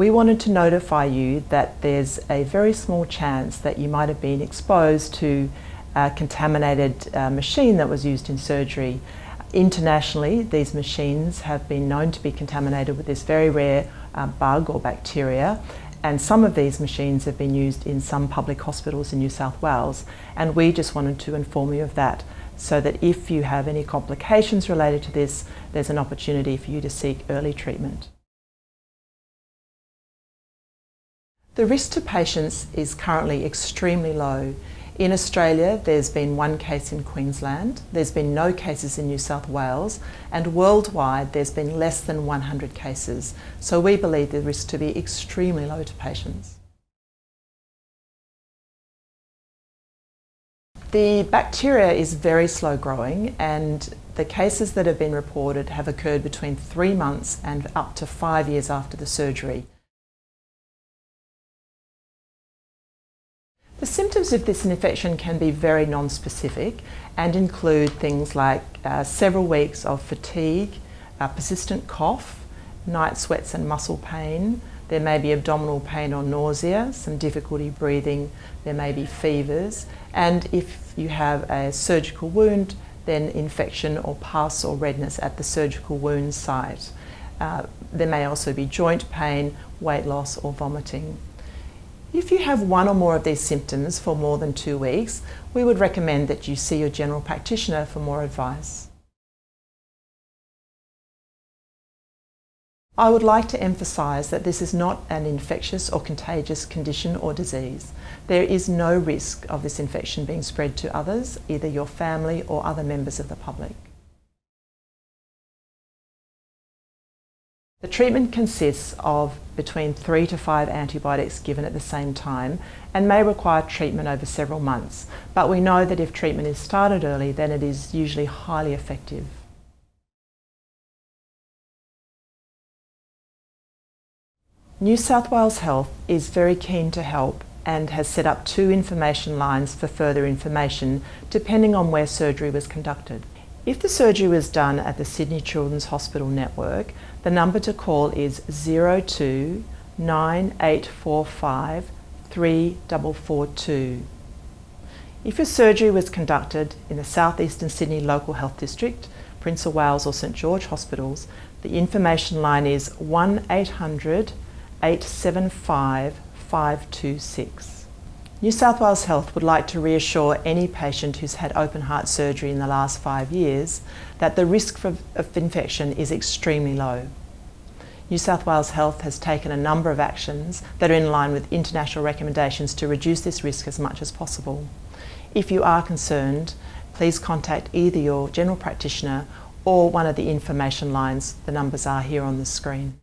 We wanted to notify you that there's a very small chance that you might have been exposed to a contaminated uh, machine that was used in surgery. Internationally, these machines have been known to be contaminated with this very rare uh, bug or bacteria and some of these machines have been used in some public hospitals in New South Wales and we just wanted to inform you of that so that if you have any complications related to this, there's an opportunity for you to seek early treatment. The risk to patients is currently extremely low. In Australia, there's been one case in Queensland, there's been no cases in New South Wales, and worldwide there's been less than 100 cases. So we believe the risk to be extremely low to patients. The bacteria is very slow growing and the cases that have been reported have occurred between three months and up to five years after the surgery. The symptoms of this infection can be very non-specific and include things like uh, several weeks of fatigue, persistent cough, night sweats and muscle pain. There may be abdominal pain or nausea, some difficulty breathing, there may be fevers, and if you have a surgical wound, then infection or pus or redness at the surgical wound site. Uh, there may also be joint pain, weight loss or vomiting. If you have one or more of these symptoms for more than two weeks, we would recommend that you see your general practitioner for more advice. I would like to emphasise that this is not an infectious or contagious condition or disease. There is no risk of this infection being spread to others, either your family or other members of the public. The treatment consists of between three to five antibiotics given at the same time and may require treatment over several months, but we know that if treatment is started early then it is usually highly effective. New South Wales Health is very keen to help and has set up two information lines for further information depending on where surgery was conducted. If the surgery was done at the Sydney Children's Hospital network, the number to call is 02 9845 3442. If your surgery was conducted in the southeastern Sydney Local Health District, Prince of Wales or St George hospitals, the information line is 1800 875 526. New South Wales Health would like to reassure any patient who's had open heart surgery in the last five years that the risk of infection is extremely low. New South Wales Health has taken a number of actions that are in line with international recommendations to reduce this risk as much as possible. If you are concerned, please contact either your general practitioner or one of the information lines. The numbers are here on the screen.